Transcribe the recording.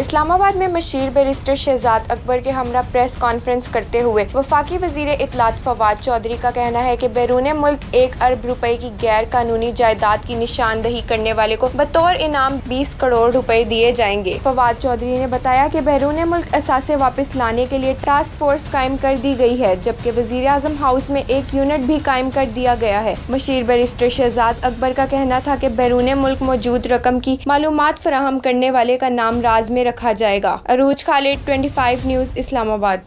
इस्लामाबाद में machine barrister Shahzad Akbar के हमरा प्रेस कॉन्फ्रेंस करते हुए वफाकी वज़ीर इतलात फवाद चौधरी का कहना है कि बैरून मुल्क एक अरब रुपए की गैर कानूनी जायदाद की निशानदही करने वाले को बतौर इनाम बीस करोड़ रुपए दिए जाएँगे। फवाद चौधरी ने बताया कि बैरून मुल्क असासे वापस लाने के लिए टास्क फोर्स कायम कर दी गई है, जबकि वज़ीर अजम हाउस में एक यूनिट भी कायम कर दिया गया है। मशीर बैरिस्टर शहजाद अकबर का कहना था कि बैरून मुल्क मौजूद रकम की मालूम फराहम करने वाले का नाम राज में रखा जाएगा। अरूज खालिद 25 न्यूज़ इस्लामाबाद।